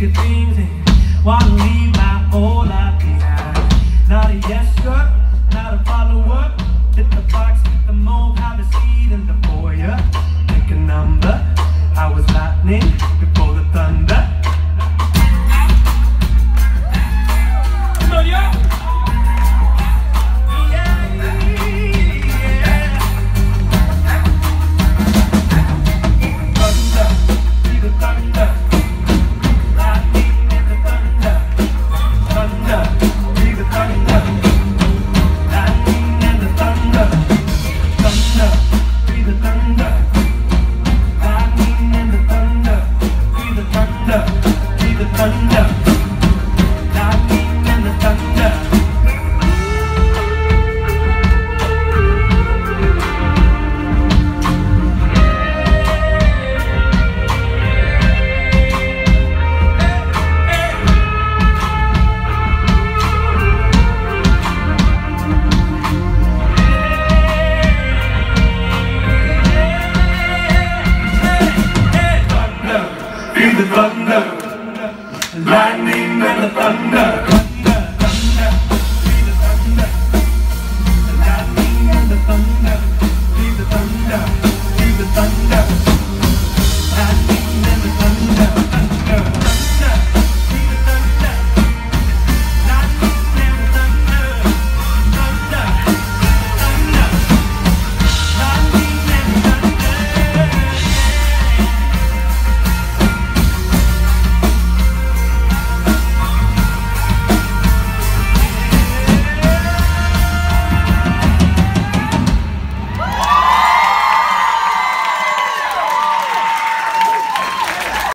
bigger things and wanna leave my the thunder.